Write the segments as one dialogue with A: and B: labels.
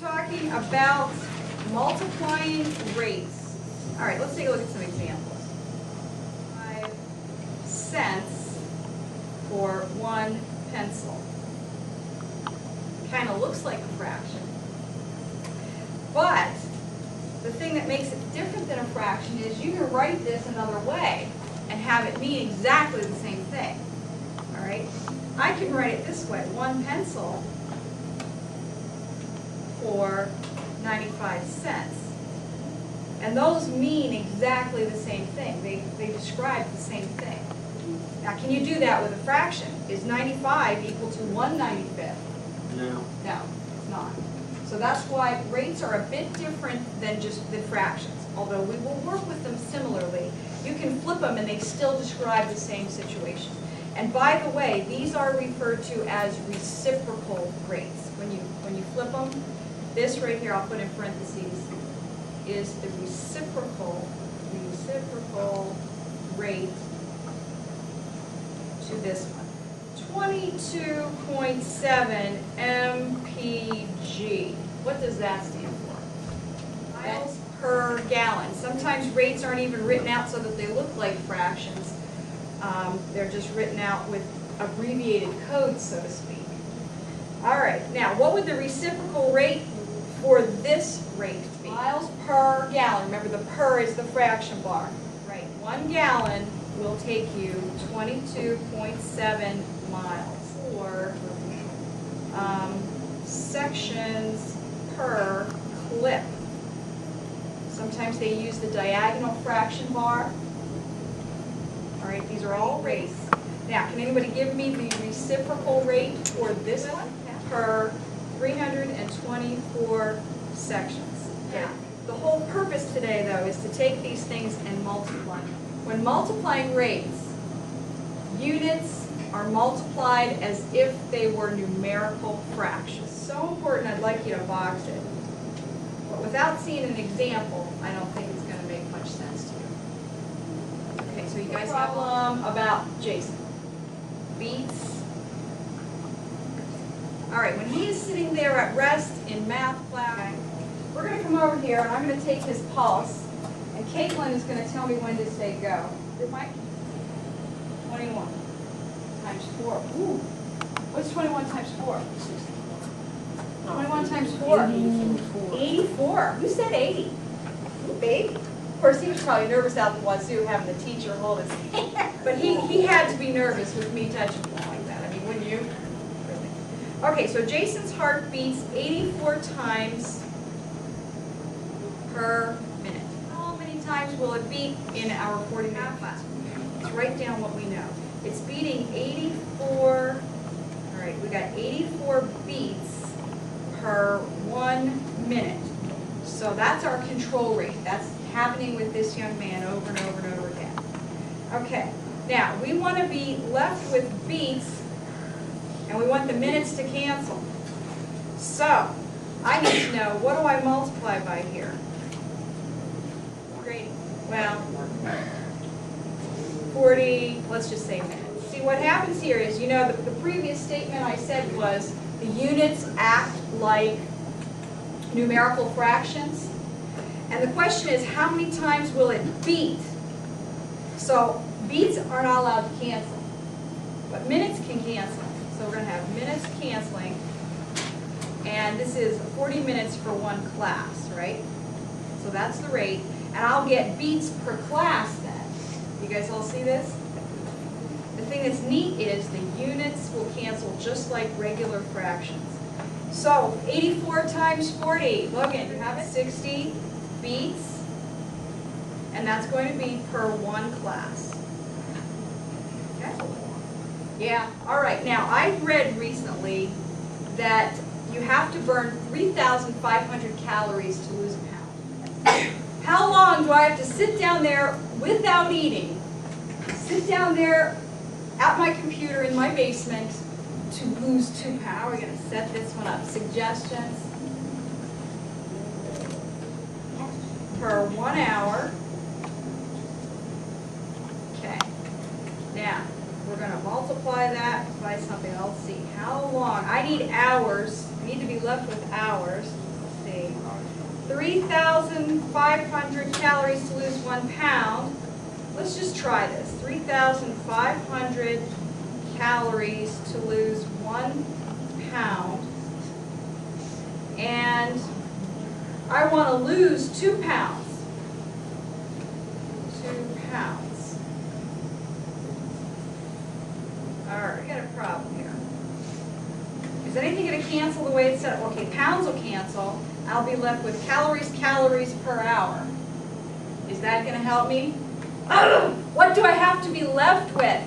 A: talking about multiplying rates. All right, let's take a look at some examples. Five cents for one pencil. Kind of looks like a fraction. But the thing that makes it different than a fraction is you can write this another way and have it mean exactly the same thing. All right? I can write it this way, one pencil for 95 cents. And those mean exactly the same thing. They, they describe the same thing. Now, can you do that with a fraction? Is 95 equal to 1 95th?
B: No.
A: No, it's not. So that's why rates are a bit different than just the fractions. Although we will work with them similarly, you can flip them and they still describe the same situation. And by the way, these are referred to as reciprocal rates. When you, when you flip them, this right here, I'll put in parentheses, is the reciprocal, reciprocal rate to this one. 22.7 mpg. What does that stand for? Miles per gallon. Sometimes rates aren't even written out so that they look like fractions. Um, They're just written out with abbreviated codes, so to speak. All right, now, what would the reciprocal rate for this rate be? Miles per gallon. Remember, the per is the fraction bar. Right, one gallon will take you 22.7 miles. Or um, sections per clip. Sometimes they use the diagonal fraction bar. All right, these are all rates. Now, can anybody give me the reciprocal rate for this one per 324 sections? Now, the whole purpose today, though, is to take these things and multiply. them. When multiplying rates, units are multiplied as if they were numerical fractions. So important, I'd like you to box it. But without seeing an example, I don't think it's gonna make much sense to you. Okay, so you guys have um about Jason. Beats. All right, when he is sitting there at rest in math class, we're gonna come over here and I'm gonna take his pulse, and Caitlin is gonna tell me when to say go. Mike? Twenty-one times four. Ooh, what's twenty-one times four? Twenty-one times four? Eighty-four. Who said eighty? Ooh, baby. Of course, he was probably nervous out the wazoo having the teacher hold his hand. But he, he had to be nervous with me touching him like that. I mean, wouldn't you? Really? Okay, so Jason's heart beats eighty-four times per minute. How many times will it beat in our forty-minute class? Let's write down what we know. It's beating eighty-four, all right, we got eighty-four beats per one minute. So that's our control rate. That's happening with this young man over and over and over again. Okay, now, we want to be left with beats, and we want the minutes to cancel. So, I need to know, what do I multiply by here? Great, well, 40, let's just say minutes. See, what happens here is, you know, the, the previous statement I said was, the units act like numerical fractions. And the question is, how many times will it beat? So, beats are not allowed to cancel, but minutes can cancel. So we're gonna have minutes canceling, and this is 40 minutes for one class, right? So that's the rate, and I'll get beats per class then. You guys all see this? The thing that's neat is the units will cancel just like regular fractions. So 84 times 40, Logan, you have it, 60 beats, and that's going to be per one class. Yeah, all right, now I've read recently that you have to burn 3,500 calories to lose a pound. How long do I have to sit down there without eating, sit down there at my computer in my basement to lose two pounds? How are gonna set this one up? Suggestions? Per one hour. Okay. Now, we're gonna multiply that by something, let's see, how long, I need hours, I need to be left with hours. See, 3,500 calories to lose one pound. Let's just try this. 3,500 calories to lose one pound. And I want to lose two pounds. Two pounds. All right, we got a problem here. Is anything going to cancel the way it's set? Okay, pounds will cancel. I'll be left with calories, calories per hour. Is that going to help me? What do I have to be left with?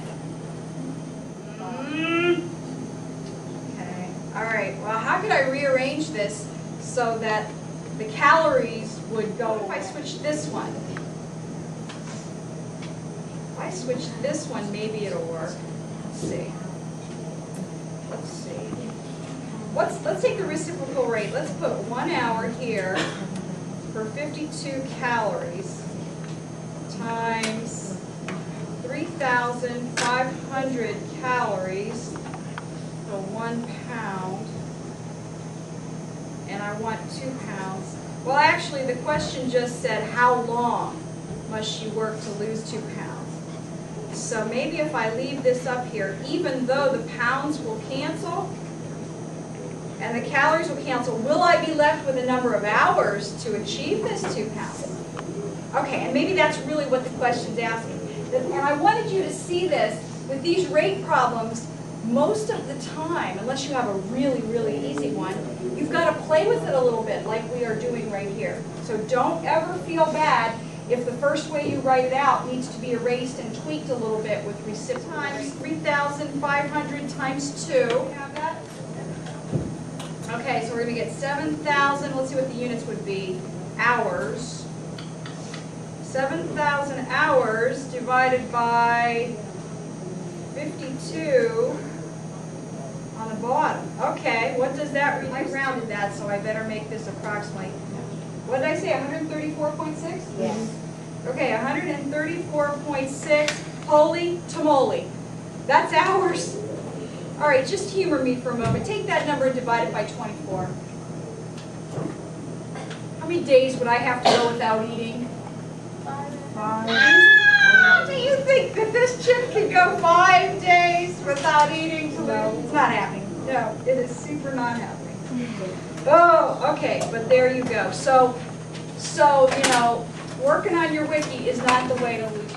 A: Mm. Okay, all right, well, how could I rearrange this so that the calories would go, if I switch this one? If I switch this one, maybe it'll work. Let's see. Let's see. Take the reciprocal rate. Let's put one hour here for 52 calories times 3,500 calories for one pound. And I want two pounds. Well, actually, the question just said, how long must she work to lose two pounds? So maybe if I leave this up here, even though the pounds will cancel, and the calories will cancel, will I be left with a number of hours to achieve this two pounds? Okay, and maybe that's really what the question's asking. And I wanted you to see this, with these rate problems, most of the time, unless you have a really, really easy one, you've got to play with it a little bit, like we are doing right here. So don't ever feel bad if the first way you write it out needs to be erased and tweaked a little bit with recip times 3,500 times 2. Okay, so we're going to get 7,000, let's see what the units would be, hours. 7,000 hours divided by 52 on the bottom. Okay, what does that, I rounded that, so I better make this approximately, what did I say, 134.6?
B: Yes.
A: Okay, 134.6, holy tamale. That's hours. All right, just humor me for a moment. Take that number and divide it by 24. How many days would I have to go without eating? Five. Ah, Do you think that this chick could go five days without eating? No, it's not happening. No, it is super not happening. Oh, okay, but there you go. So, so, you know, working on your wiki is not the way to lose